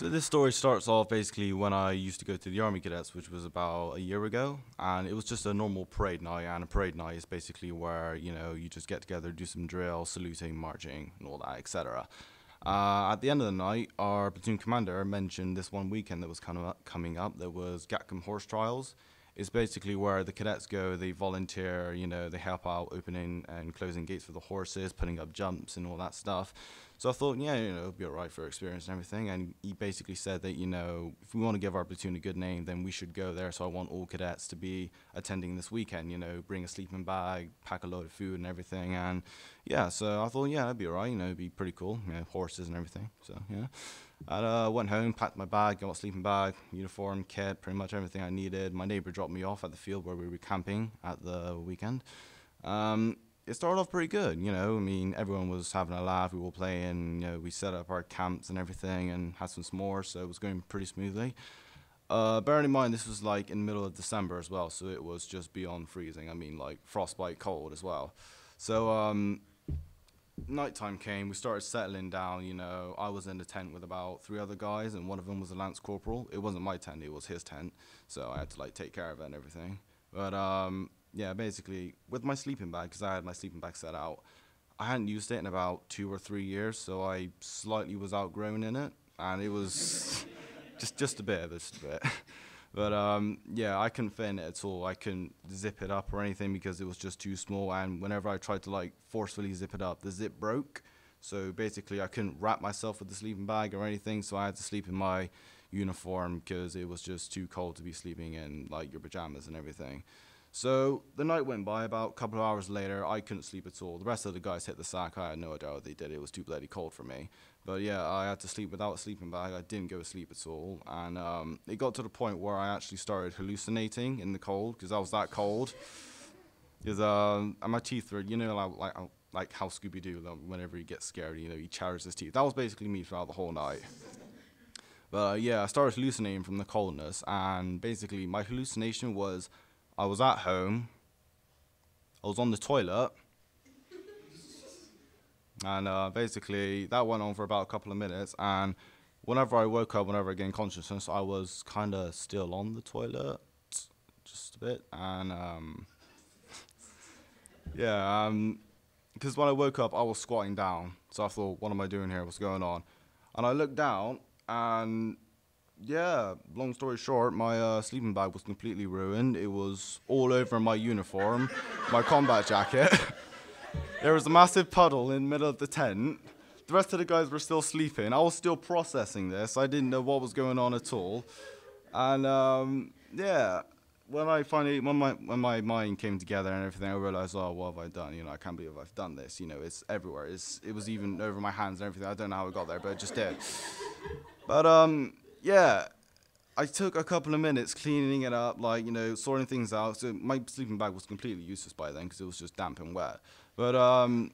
So this story starts off basically when I used to go to the Army Cadets, which was about a year ago, and it was just a normal parade night. And a parade night is basically where you know you just get together, do some drill, saluting, marching, and all that, etc. Uh, at the end of the night, our platoon commander mentioned this one weekend that was kind of coming up. There was Gatcombe Horse Trials. It's basically where the cadets go. They volunteer. You know, they help out opening and closing gates for the horses, putting up jumps, and all that stuff. So I thought, yeah, you know, it'd be alright for experience and everything. And he basically said that, you know, if we want to give our platoon a good name, then we should go there. So I want all cadets to be attending this weekend, you know, bring a sleeping bag, pack a load of food and everything. And yeah, so I thought, yeah, that'd be alright, you know, it'd be pretty cool, you know, horses and everything. So yeah. I uh, went home, packed my bag, got my sleeping bag, uniform, kit, pretty much everything I needed. My neighbor dropped me off at the field where we were camping at the weekend. Um, it started off pretty good, you know. I mean, everyone was having a laugh. We were playing, you know, we set up our camps and everything and had some s'mores, so it was going pretty smoothly. Uh, bearing in mind, this was like in the middle of December as well, so it was just beyond freezing. I mean, like frostbite cold as well. So, um, nighttime came, we started settling down, you know. I was in the tent with about three other guys, and one of them was a lance corporal. It wasn't my tent, it was his tent, so I had to like take care of it and everything. But um, yeah, basically with my sleeping bag because I had my sleeping bag set out. I hadn't used it in about two or three years, so I slightly was outgrown in it, and it was just just a bit, just a bit. but um, yeah, I couldn't fit in it at all. I couldn't zip it up or anything because it was just too small. And whenever I tried to like forcefully zip it up, the zip broke. So basically, I couldn't wrap myself with the sleeping bag or anything. So I had to sleep in my uniform because it was just too cold to be sleeping in like your pajamas and everything. So the night went by. About a couple of hours later, I couldn't sleep at all. The rest of the guys hit the sack. I had no idea what they did. It was too bloody cold for me. But yeah, I had to sleep without a sleeping bag. I didn't go to sleep at all, and um, it got to the point where I actually started hallucinating in the cold because I was that cold. Because um, and my teeth were, you know, like like, like how Scooby Doo, like, whenever he gets scared, you know, he chatters his teeth. That was basically me throughout the whole night. But uh, yeah, I started hallucinating from the coldness, and basically my hallucination was I was at home. I was on the toilet. and uh, basically, that went on for about a couple of minutes. And whenever I woke up, whenever I gained consciousness, I was kind of still on the toilet, just a bit. And um, yeah, because um, when I woke up, I was squatting down. So I thought, what am I doing here? What's going on? And I looked down, and yeah, long story short, my uh, sleeping bag was completely ruined. It was all over my uniform, my combat jacket. there was a massive puddle in the middle of the tent. The rest of the guys were still sleeping. I was still processing this. I didn't know what was going on at all. And um, yeah, when I finally, when my, when my mind came together and everything, I realized, oh, what have I done? You know, I can't believe I've done this. You know, it's everywhere. It's, it was even over my hands and everything. I don't know how it got there, but it just did. But um, yeah, I took a couple of minutes cleaning it up, like, you know, sorting things out. So my sleeping bag was completely useless by then because it was just damp and wet. But um,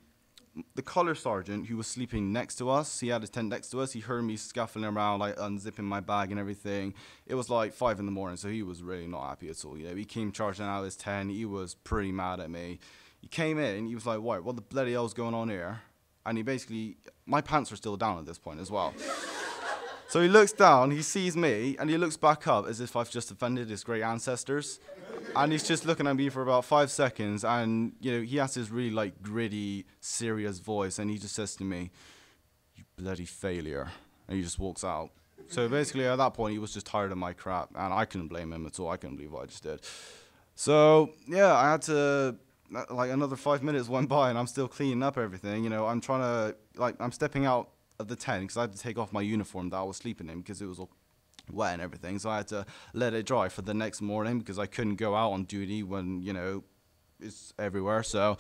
the color sergeant who was sleeping next to us, he had his tent next to us. He heard me scuffling around, like unzipping my bag and everything. It was like five in the morning, so he was really not happy at all. You know, he came charging out of his tent. He was pretty mad at me. He came in. He was like, "What? What the bloody hell's going on here?" And he basically, my pants were still down at this point as well. So he looks down, he sees me, and he looks back up as if I've just offended his great ancestors. And he's just looking at me for about five seconds, and you know he has this really like gritty, serious voice, and he just says to me, "You bloody failure," and he just walks out. So basically, at that point, he was just tired of my crap, and I couldn't blame him at all. I couldn't believe what I just did. So yeah, I had to uh, like another five minutes went by, and I'm still cleaning up everything. You know, I'm trying to like I'm stepping out of the tent because I had to take off my uniform that I was sleeping in because it was all wet and everything. So I had to let it dry for the next morning because I couldn't go out on duty when, you know, it's everywhere. So,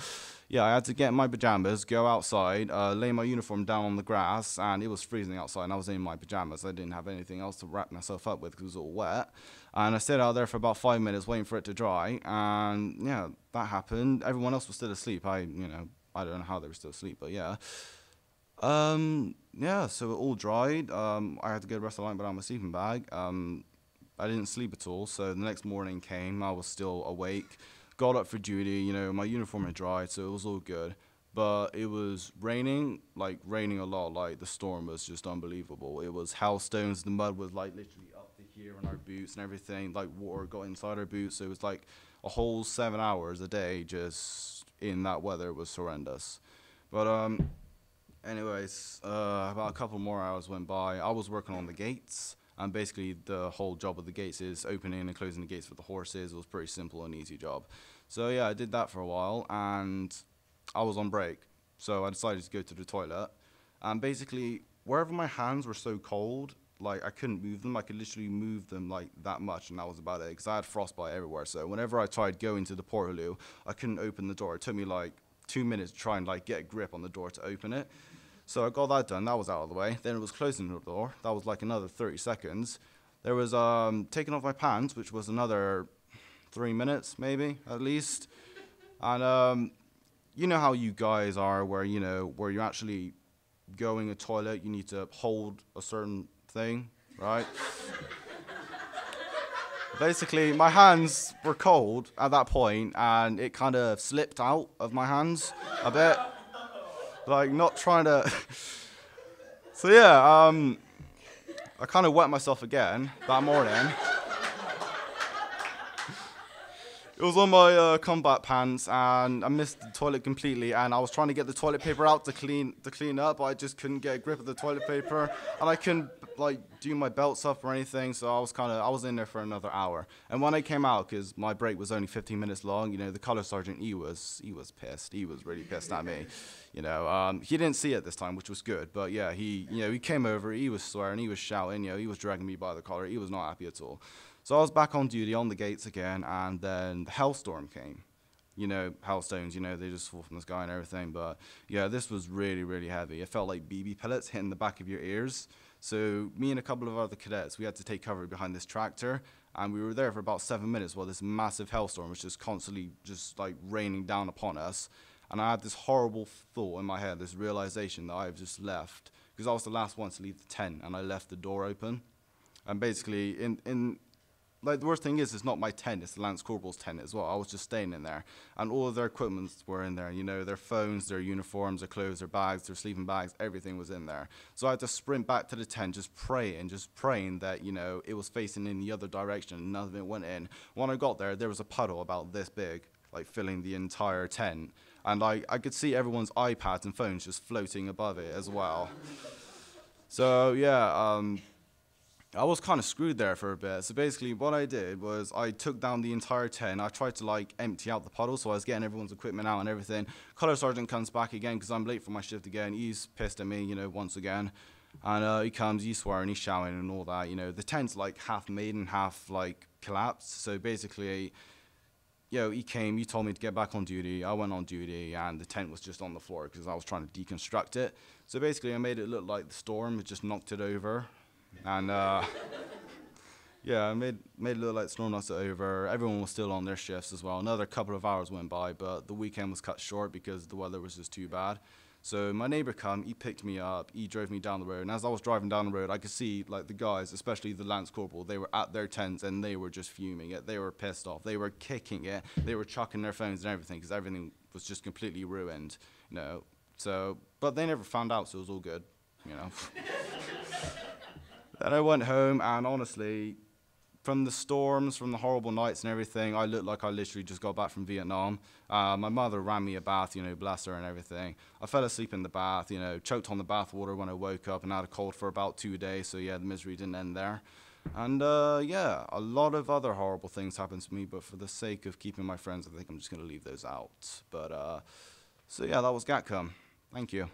yeah, I had to get my pajamas, go outside, uh, lay my uniform down on the grass, and it was freezing outside, and I was in my pajamas. I didn't have anything else to wrap myself up with because it was all wet. And I stayed out there for about five minutes waiting for it to dry, and yeah, that happened. Everyone else was still asleep. I, you know, I don't know how they were still asleep, but yeah. Um, yeah, so it all dried. Um, I had to go the rest of the night without my sleeping bag. Um, I didn't sleep at all, so the next morning came. I was still awake. Got up for duty. You know, my uniform had dried, so it was all good. But it was raining, like raining a lot. Like the storm was just unbelievable. It was hailstones. The mud was like literally up to here on our boots and everything. Like water got inside our boots. So it was like a whole seven hours a day just in that weather. It was horrendous. But um, anyways, uh, about a couple more hours went by. I was working on the gates, and basically the whole job of the gates is opening and closing the gates for the horses. It was pretty simple and easy job. So yeah, I did that for a while, and I was on break. So I decided to go to the toilet, and basically wherever my hands were so cold, like I couldn't move them. I could literally move them like that much, and that was about it. Because I had frostbite everywhere. So whenever I tried going to the portaloo, I couldn't open the door. It took me like two minutes to try and like get a grip on the door to open it. So I got that done. That was out of the way. Then it was closing the door. That was like another 30 seconds. There was um, taking off my pants, which was another three minutes, maybe at least. And um, you know how you guys are, where you know where you're actually going a toilet, you need to hold a certain thing, right? Basically, my hands were cold at that point, and it kind of slipped out of my hands a bit like not trying to. so yeah, um, I kind of wet myself again that morning. it was on my uh, combat pants, and I missed the toilet completely. And I was trying to get the toilet paper out to clean to clean up, but I just couldn't get a grip of the toilet paper, and I couldn't like do my belts up or anything. So I was kind of I was in there for another hour. And when I came out, because my break was only 15 minutes long, you know, the color sergeant he was he was pissed. He was really pissed at me. You know, um, he didn't see it this time, which was good. But yeah, he you know he came over, he was swearing, he was shouting, you know, he was dragging me by the collar. He was not happy at all. So I was back on duty on the gates again, and then the hellstorm came you know, hailstones, you know, they just fall from the sky and everything. But yeah, this was really, really heavy. It felt like BB pellets hitting the back of your ears. So me and a couple of other cadets, we had to take cover behind this tractor, and we were there for about seven minutes while this massive hailstorm was just constantly just like raining down upon us. And I had this horrible thought in my head, this realization that I've just left, because I was the last one to leave the tent, and I left the door open. And basically, in, in like the worst thing is, it's not my tent; it's the Lance Corporal's tent as well. I was just staying in there, and all of their equipment were in there. You know, their phones, their uniforms, their clothes, their bags, their sleeping bags, everything was in there. So I had to sprint back to the tent, just praying, just praying that you know it was facing in the other direction, and none of it went in. When I got there, there was a puddle about this big, like filling the entire tent, and I I could see everyone's iPads and phones just floating above it as well. So yeah. Um, I was kind of screwed there for a bit. So basically, what I did was I took down the entire tent. I tried to like empty out the puddle, so I was getting everyone's equipment out and everything. Color sergeant comes back again because I'm late for my shift again. He's pissed at me, you know, once again. And uh, he comes, he's swearing, he's shouting and all that. You know, the tent's like half made and half like collapsed. So basically, you know, he came, he told me to get back on duty. I went on duty, and the tent was just on the floor because I was trying to deconstruct it. So basically, I made it look like the storm had just knocked it over. And uh, yeah, I made made it look like Storm it over. Everyone was still on their shifts as well. Another couple of hours went by, but the weekend was cut short because the weather was just too bad. So my neighbor come, he picked me up, he drove me down the road, and as I was driving down the road, I could see like the guys, especially the Lance Corporal, they were at their tents and they were just fuming it. They were pissed off. They were kicking it. They were chucking their phones and everything because everything was just completely ruined, you know. So, but they never found out, so it was all good, you know. Then I went home, and honestly, from the storms, from the horrible nights and everything, I looked like I literally just got back from Vietnam. Uh, my mother ran me a bath, you know, bless her and everything. I fell asleep in the bath, you know, choked on the bath water when I woke up and had a cold for about two days. So yeah, the misery didn't end there. And uh, yeah, a lot of other horrible things happened to me, but for the sake of keeping my friends, I think I'm just going to leave those out. But uh, so yeah, that was Gatcombe. Thank you.